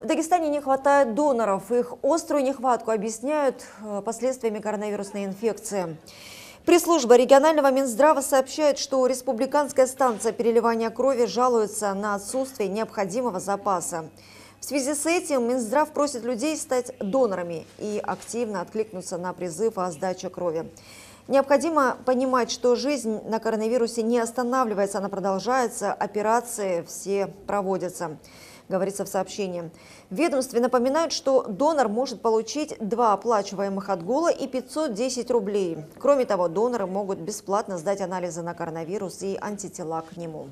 В Дагестане не хватает доноров. Их острую нехватку объясняют э, последствиями коронавирусной инфекции. Пресс-служба регионального Минздрава сообщает, что республиканская станция переливания крови жалуется на отсутствие необходимого запаса. В связи с этим Минздрав просит людей стать донорами и активно откликнуться на призыв о сдаче крови. Необходимо понимать, что жизнь на коронавирусе не останавливается, она продолжается, операции все проводятся говорится в сообщении. Ведомстве напоминают, что донор может получить два оплачиваемых отгула и 510 рублей. Кроме того, доноры могут бесплатно сдать анализы на коронавирус и антитела к нему.